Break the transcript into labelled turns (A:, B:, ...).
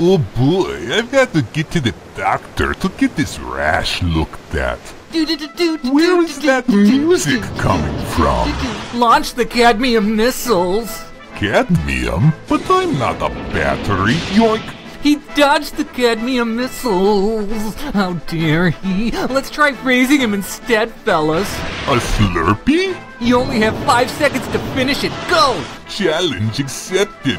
A: Oh boy, I've got to get to the doctor to get this rash looked at. Where is that music coming from?
B: Launch the cadmium missiles.
A: Cadmium? But I'm not a battery. Yoink!
B: He dodged the cadmium missiles. How dare he? Let's try raising him instead, fellas.
A: A Slurpee?
B: You only have five seconds to finish it. Go!
A: Challenge accepted.